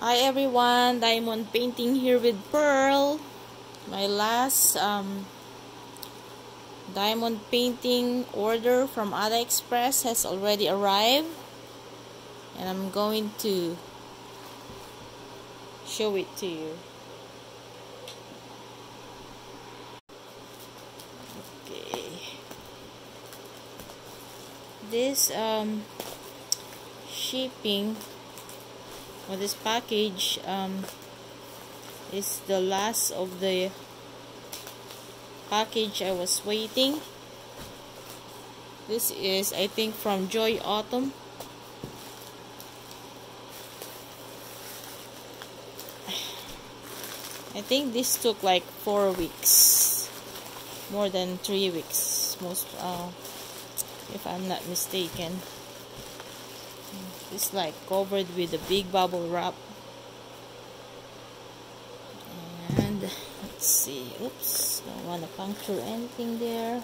Hi everyone, diamond painting here with Pearl. My last um, diamond painting order from AliExpress has already arrived. And I'm going to show it to you. Okay. This um, shipping this package um, is the last of the package I was waiting. This is, I think, from Joy Autumn. I think this took like four weeks, more than three weeks, most, uh, if I'm not mistaken. It's like covered with a big bubble wrap. And let's see. Oops, don't want to puncture anything there.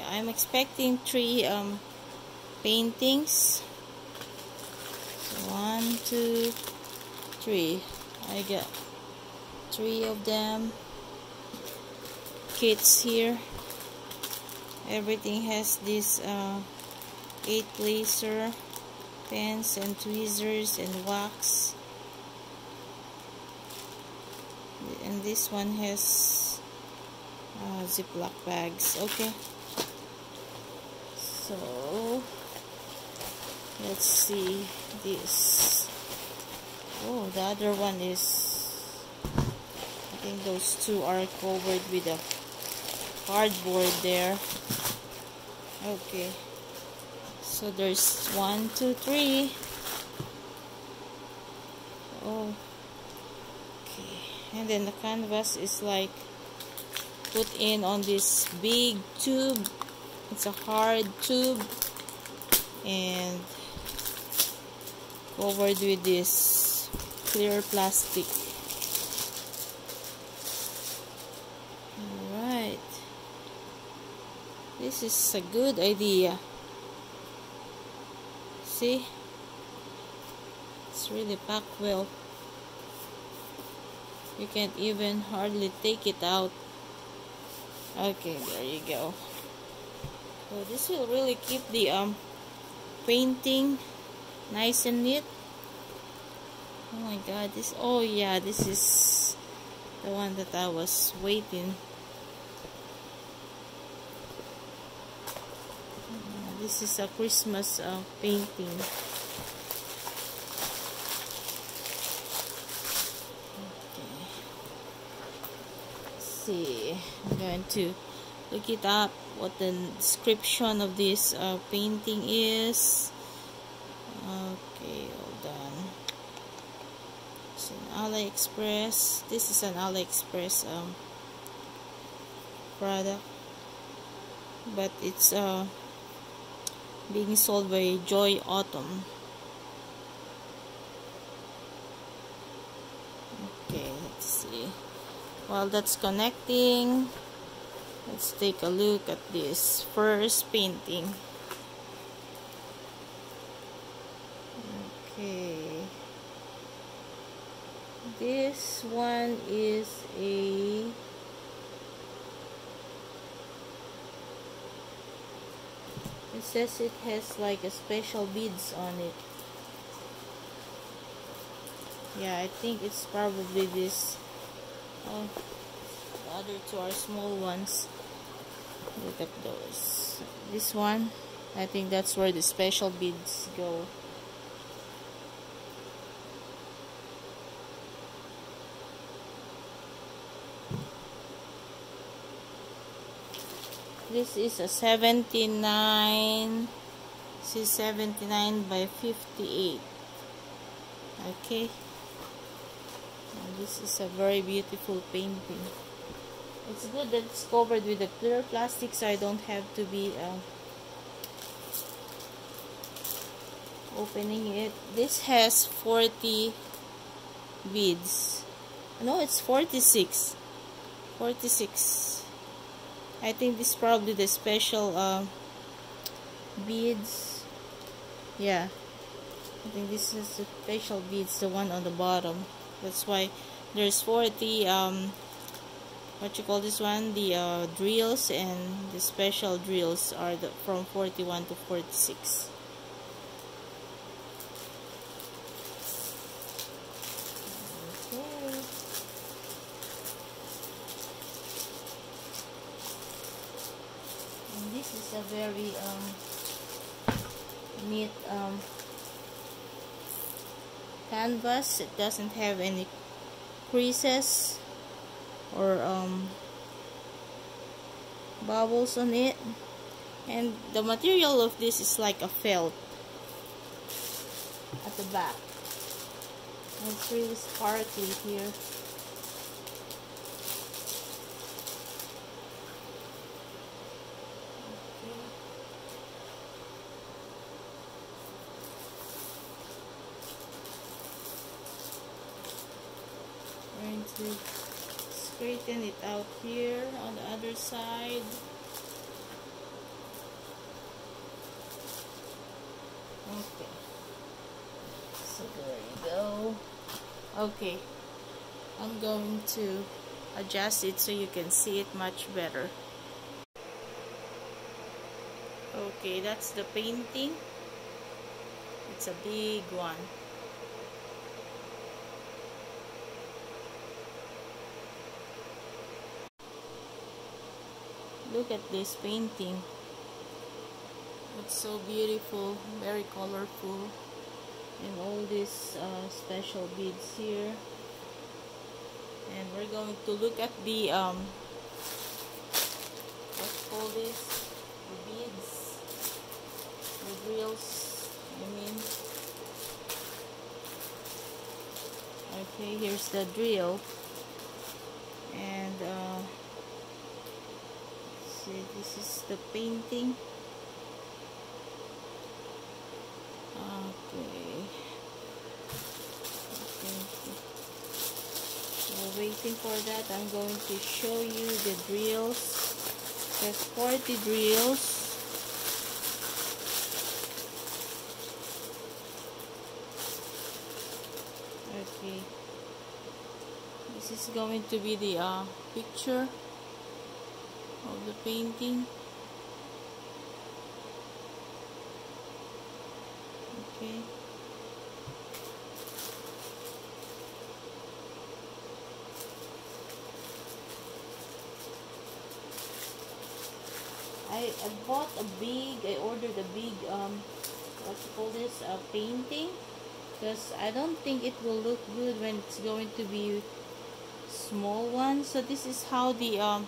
I, I'm expecting three um, paintings. One, two, three. I got three of them. Kits here. Everything has this uh, eight laser pens and tweezers and wax. And this one has uh, ziploc bags. Okay so let's see this. Oh the other one is I think those two are covered with a cardboard there. Okay. So there's one two three. Oh okay. And then the canvas is like put in on this big tube it's a hard tube and covered with this clear plastic. Alright. This is a good idea. See? It's really packed well. You can't even hardly take it out. Okay, there you go. So this will really keep the um painting nice and neat. Oh my god, this oh yeah, this is the one that I was waiting. Uh, this is a Christmas uh, painting. Okay. Let's see, I'm going to look it up what the description of this uh, painting is. Okay hold on. It's an AliExpress. This is an AliExpress um, product. But it's uh, being sold by Joy Autumn. Okay let's see. While that's connecting Let's take a look at this first painting. Okay. This one is a It says it has like a special beads on it. Yeah, I think it's probably this. Oh, the other two are small ones look at those. This one I think that's where the special beads go. This is a 79 this is 79 by 58 okay. And this is a very beautiful painting it's good that it's covered with a clear plastic so I don't have to be uh, opening it. This has 40 beads. No it's 46 46 I think this is probably the special uh, beads. Yeah. I think this is the special beads the one on the bottom. That's why there's 40 um, what you call this one the uh, drills and the special drills are the, from 41 to 46 this is a very um, neat um, canvas. It doesn't have any creases or um, bubbles on it. And the material of this is like a felt at the back. And it's really sparkly here. Going to straighten it out here on the other side. Okay. So there you go. Okay. I'm going to adjust it so you can see it much better. Okay that's the painting. It's a big one look at this painting. It's so beautiful very colorful. And all these uh, special beads here. And we're going to look at the um what's called this? The beads. The drills I mean. Okay here's the drill. And uh, this is the painting. Okay. While waiting for that. I'm going to show you the drills. There's 40 drills. Okay. This is going to be the uh, picture of the painting. Okay. I, I bought a big I ordered a big um what you call this a painting. Because I don't think it will look good when it's going to be small one. So this is how the um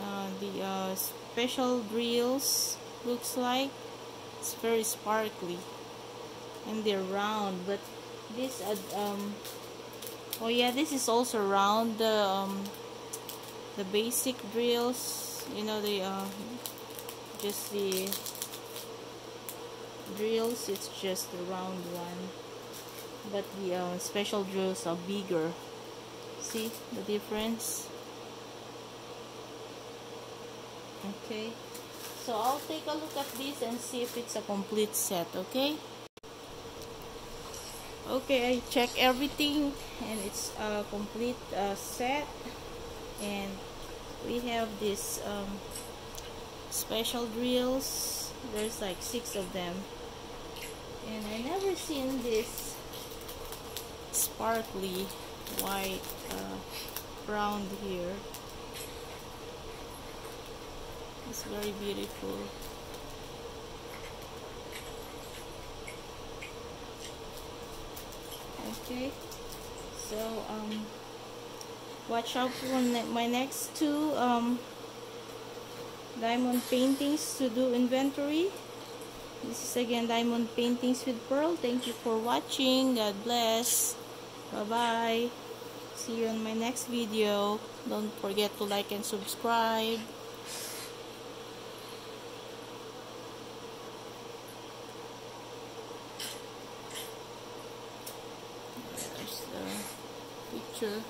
uh, the uh, special drills looks like. It's very sparkly. And they're round but this uh, um oh yeah this is also round the um, the basic drills you know the uh, just the drills it's just the round one. But the uh, special drills are bigger. See the difference okay? So I'll take a look at this and see if it's a complete set okay? Okay I check everything and it's a complete uh, set. And we have this um, special drills. There's like six of them. And I never seen this sparkly white uh, round here it's very beautiful. Okay so um watch out for my next two um diamond paintings to do inventory. This is again diamond paintings with pearl. Thank you for watching. God bless. Bye bye see you in my next video. Don't forget to like and subscribe picture